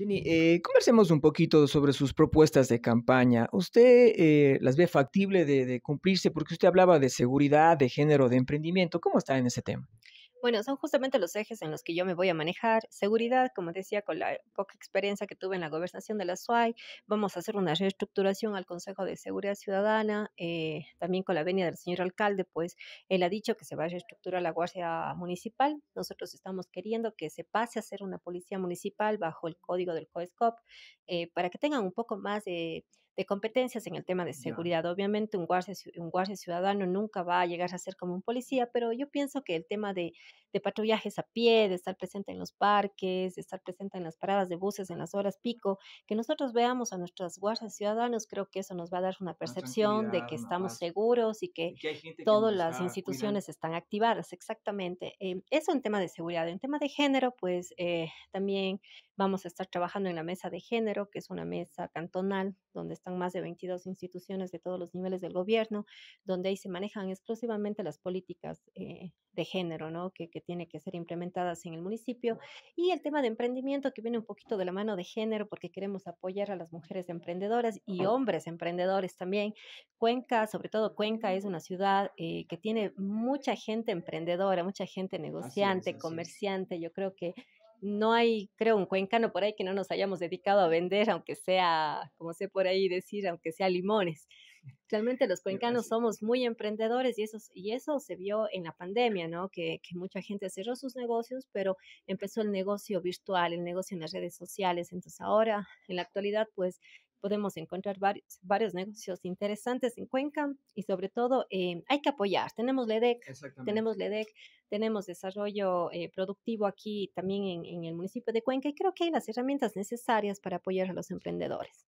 Jenny, eh, conversemos un poquito sobre sus propuestas de campaña. ¿Usted eh, las ve factible de, de cumplirse? Porque usted hablaba de seguridad, de género, de emprendimiento. ¿Cómo está en ese tema? Bueno, son justamente los ejes en los que yo me voy a manejar. Seguridad, como decía, con la poca experiencia que tuve en la gobernación de la SUAY, vamos a hacer una reestructuración al Consejo de Seguridad Ciudadana, eh, también con la venia del señor alcalde, pues él ha dicho que se va a reestructurar la Guardia Municipal. Nosotros estamos queriendo que se pase a ser una policía municipal bajo el código del COESCOP, eh, para que tengan un poco más de de competencias en el tema de seguridad. Obviamente un guardia, un guardia ciudadano nunca va a llegar a ser como un policía, pero yo pienso que el tema de, de patrullajes a pie, de estar presente en los parques, de estar presente en las paradas de buses en las horas pico, que nosotros veamos a nuestros guardias ciudadanos, creo que eso nos va a dar una percepción de que estamos seguros y que, todas las instituciones están activadas, exactamente. Eh, eso en tema de seguridad. En tema de género, pues eh, también vamos a estar trabajando en la mesa de género, que es una mesa cantonal donde están más de 22 instituciones de todos los niveles del gobierno, donde ahí se manejan exclusivamente las políticas eh, de género, ¿no? Que, que tiene que ser implementadas en el municipio. Y el tema de emprendimiento, que viene un poquito de la mano de género, porque queremos apoyar a las mujeres emprendedoras y hombres emprendedores también. Cuenca, sobre todo Cuenca, es una ciudad eh, que tiene mucha gente emprendedora, mucha gente negociante, comerciante. Yo creo que no hay, creo, un cuencano por ahí que no nos hayamos dedicado a vender, aunque sea, como sé por ahí decir, aunque sea limones. Realmente los cuencanos somos muy emprendedores y eso, y eso se vio en la pandemia, ¿no? Que, que, mucha gente cerró sus negocios, pero empezó el negocio virtual, el negocio en las redes sociales. Entonces ahora, en la actualidad, pues podemos encontrar varios, varios negocios interesantes en Cuenca y sobre todo eh, hay que apoyar. Tenemos LEDEC, tenemos LEDEC, tenemos desarrollo eh, productivo aquí también en, en el municipio de Cuenca y creo que hay las herramientas necesarias para apoyar a los emprendedores.